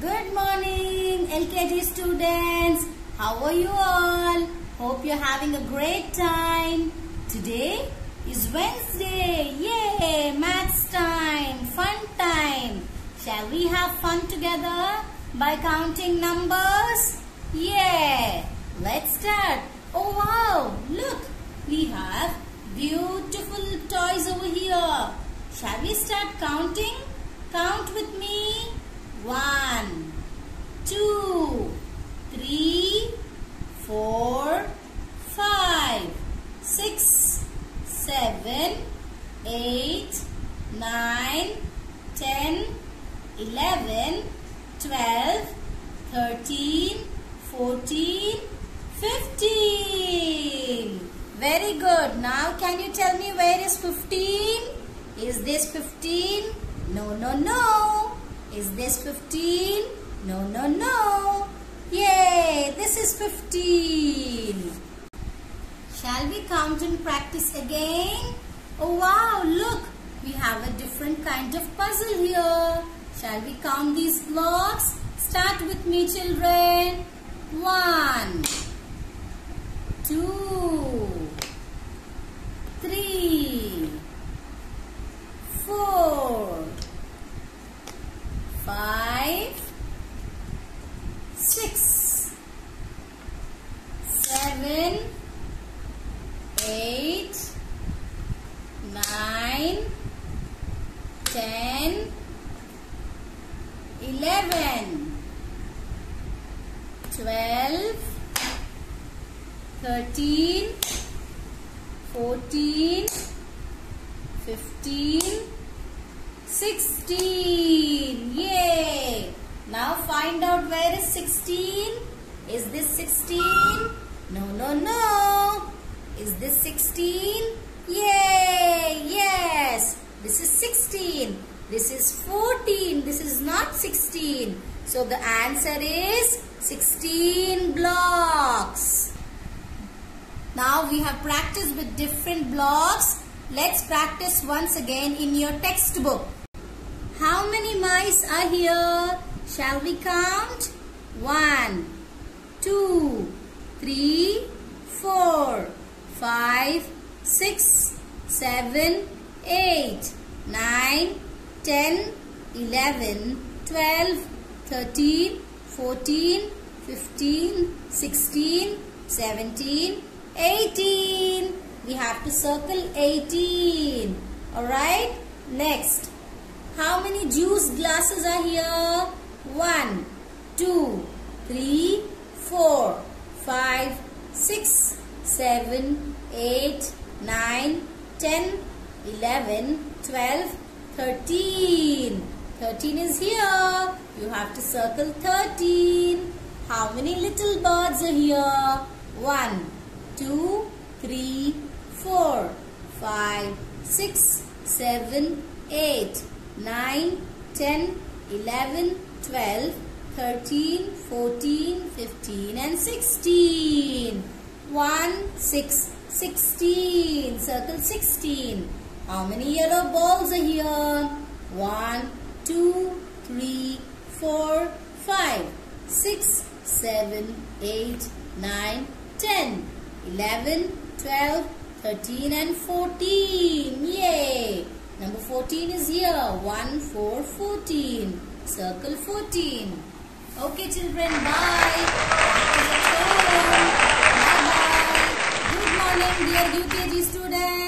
Good morning, LKG students. How are you all? Hope you're having a great time. Today is Wednesday. Yay! Maths time, fun time. Shall we have fun together by counting numbers? Yeah! Let's start. Oh wow! Look, we have beautiful toys over here. Shall we start counting? Count with me. One, two, three, four, five, six, seven, eight, nine, ten, eleven, twelve, thirteen, fourteen, fifteen. Very good. Now can you tell me where is 15? Is this 15? No, no, no. Is this 15? No, no, no. Yay, this is 15. Shall we count and practice again? Oh wow, look, we have a different kind of puzzle here. Shall we count these blocks? Start with me children. One, two, three, four, five, six, seven, eight, nine, ten, eleven, twelve, thirteen, fourteen, fifteen, sixteen. Yay! Now find out where is sixteen. Is this sixteen? No, no, no. Is this 16? Yay! Yes! This is 16. This is 14. This is not 16. So the answer is 16 blocks. Now we have practiced with different blocks. Let's practice once again in your textbook. How many mice are here? Shall we count? One, two, three, four, five, six, seven, eight, nine, ten, eleven, twelve, thirteen, fourteen, fifteen, sixteen, seventeen, eighteen. We have to circle 18. Alright? Next. How many juice glasses are here? One, two, three, four, five, six, seven, eight, nine, ten, eleven, twelve, thirteen. Thirteen is here. You have to circle thirteen. How many little birds are here? One, two, three, four, five, six, seven, eight, nine, ten, eleven, twelve, thirteen, fourteen, fifteen, and sixteen. One, six, sixteen. Circle sixteen. How many yellow balls are here? One, two, three, four, five, six, seven, eight, nine, ten, eleven, twelve, thirteen, and fourteen. Yay! Number 14 is here. 1, 4, 14. Circle 14. Okay children, bye. Bye bye. Good morning dear UKG students.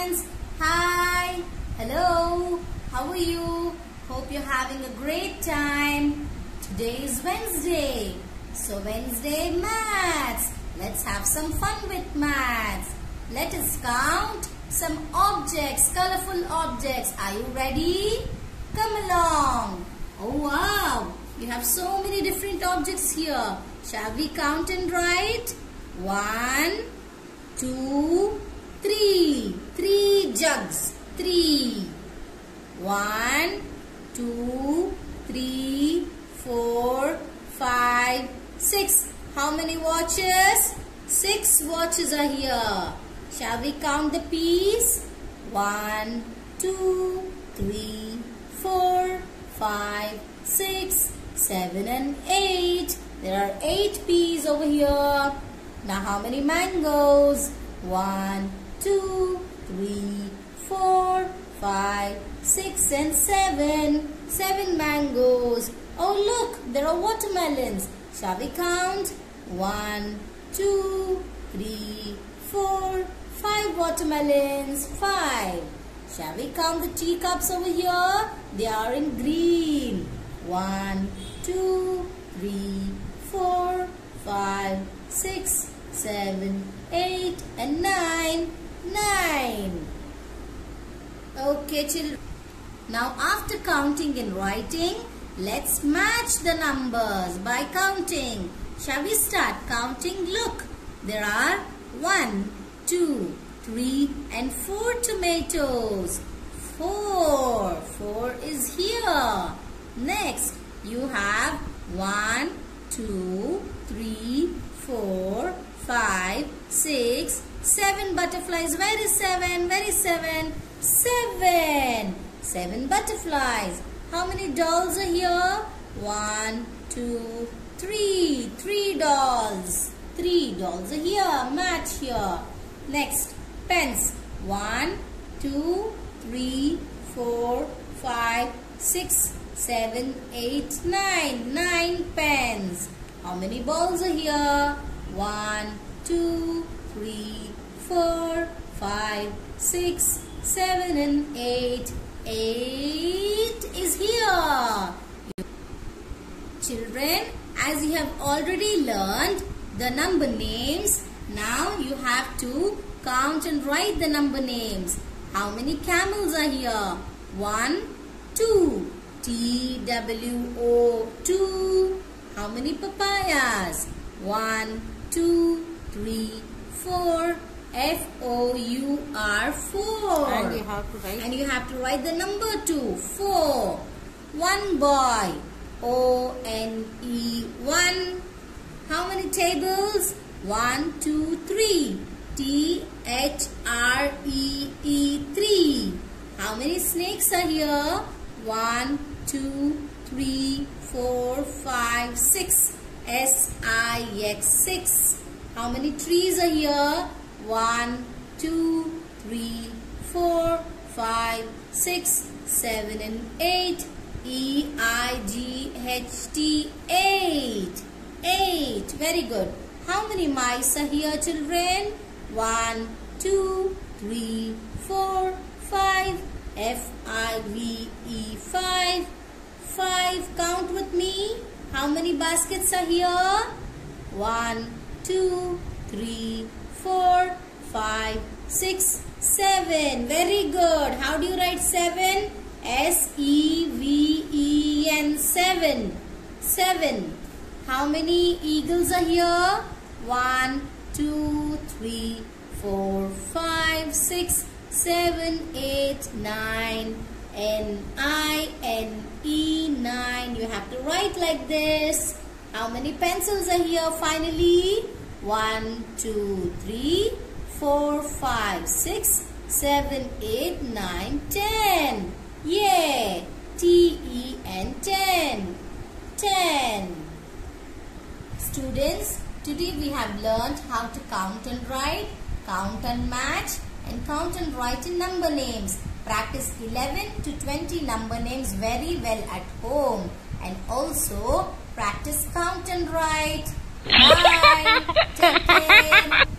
Hello. How are you? Hope you're having a great time. Today is Wednesday. So Wednesday maths. Let's have some fun with maths. Let us count some objects, colorful objects. Are you ready? Come along. Oh wow, you have so many different objects here. Shall we count and write? One, two, three. Three jugs. Three. One, two, three, four, five, six. How many watches? Six watches are here. Shall we count the peas? One, two, three, four, five, six, seven, and 8. There are 8 peas over here. Now how many mangoes? 1, 2, 3, 4, 5, 6 and 7. 7 mangoes. Oh look, there are watermelons. Shall we count? 1, 2, 3, 4, 5 watermelons. 5. Shall we count the teacups over here? They are in green. One, two, three, four, five, six, seven, eight, and nine. Nine. Okay, children. Now, after counting and writing, let's match the numbers by counting. Shall we start counting? Look, there are one, two, three, and four tomatoes. Four. Four is here. Next, you have one, two, three, four, five, six, seven butterflies. Where is seven? Where is seven? Seven. Seven butterflies. How many dolls are here? One, two, three. Three dolls. Three dolls are here. Match here. Next, pens. One, two, three, four, five, six, seven, eight, nine. Nine pens. How many balls are here? One, two, three, four, five, six, seven, and eight. Eight is here. Children, as you have already learned the number names, now you have to count and write the number names. How many camels are here? One, two. T W O two. How many papayas? One, two, three, four. F O U R four. And you have to write. And you have to write the number two. Four. One boy. O N E one. How many tables? One, two, three. T H R E E three. How many snakes are here? One, two, three, four, five, six. S I X six. How many trees are here? One, two, three, four, five, six, seven, and eight. E I G H T eight. Eight. Very good. How many mice are here, children? One, two, three, four, five. F I V E five. Five. Count with me. How many baskets are here? One, two, three, four, five, six, seven. Very good. How do you write seven? S E V E N. Seven. Seven. How many eagles are here? One, two, three, four, five, six, seven, eight, nine. N I N E nine. You have to write like this. How many pencils are here finally? One, two, three, four, five, six, seven, eight, nine, ten. Yeah. T E N ten. Ten. Students, today we have learned how to count and write, count and match, and count and write in number names. Practice 11 to 20 number names very well at home. And also practice count and write. Bye.